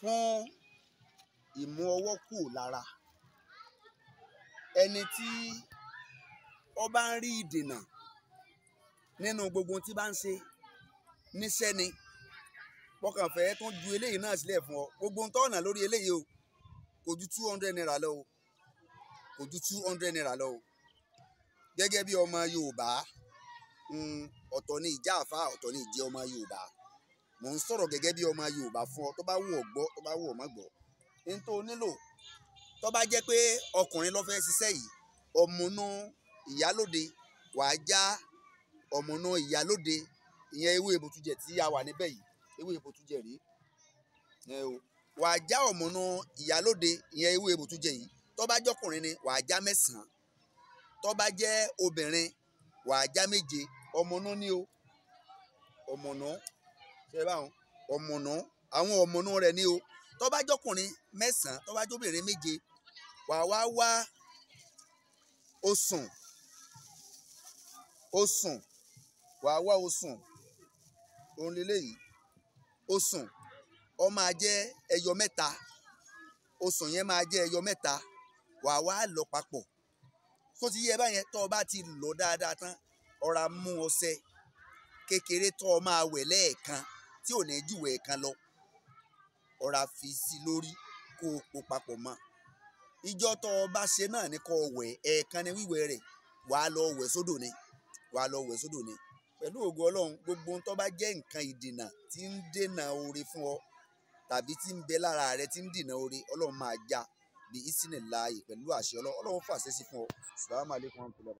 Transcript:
fún ìmú ọwọ́ kù lára. Ẹni tí ó bá ń rí ìdènà nínú gbogbo tí bá ń ṣe níṣẹ́ ni pọkàn fẹ́ tó ju eléyìí náà sílẹ̀ fún ọ. Gbogbo ohun tó ọ̀nà lórí eléyìí o kò ju two hundred naira lọ o. Kò ju two hundred naira lọ o. Gẹ́gẹ́ bí ọmọ Yorùbá mm, ọ̀tọ̀ ni ìjà àfa ọ̀tọ̀ ni ìjẹ́ ọmọ Yorùbá mò ń sọ̀rọ̀ gẹ́gẹ́ bí ọmọ Yorùbá fún ọ tó bá wù ọ́ gbọ́ tó bá wù ọ́ má gbọ́. Ní tó nílò tó bá jẹ́ pé ọkùnrin ló fẹ́ ṣiṣẹ́ yìí ọmọnú ìyálóde wàá já ọmọnú ìyálóde. Ìyẹn ewé ìbòtújẹ tí a wà níbẹ̀ yìí ewé ìbòtújẹ rèé. Wàá já ọmọnú ìyálóde ìyẹn ewé ìbòtújẹ yìí. Tó bá jọkùnrin ni wàá já mẹ́sàn-án. Tó bá jẹ́ obìnrin wàá já méje. Ọmọnú ni o. Ọmọnú ṣe báwọn ọmọnú àwọn ọmọnú rẹ ni o. Tó bá jọkùnrin mẹ́sàn-án tó bá jóbìnrin méje wàá wá wá osùn. Osùn. Wàá wá osùn. Òun lélẹ́yìí osùn. Ó máa ẹyọ mẹ́ta. Osùn yẹn máa jẹ́ ẹyọ mẹ́ta. Wàá wá lọ papọ̀. Tó ti yẹ báyẹn tó o bá ti lọ dáadáa tán ọ̀rá mú ọṣẹ kékeré tó o máa wẹ̀ lẹ́ẹ̀kan tí ò ní jù ẹ̀ẹ̀kan lọ. Ọ̀rá fi sí lórí kó o po papọ̀ mọ́. Ìjọ tó o bá ṣe náà ní kó o wẹ̀. Ẹ̀ẹ̀kan ní wíwẹ̀ rẹ̀. Wàá lọ wẹ̀ sódò ni. Wàá lọ wẹ̀ sódò ni. Pẹ̀lú ògo ọlọ́run gbogbo tó bá jẹ́ nǹkan ìdènà tí ń dènà oore fún ọ tàbí tí ń bẹ lára rẹ tí ń dènà oore ọlọ́run máa já bí ìsìnì láàyè pẹ̀lú àṣẹ ọlọ́run. Fàṣẹ sí fún ọ. Sàlámù rahmatullahi.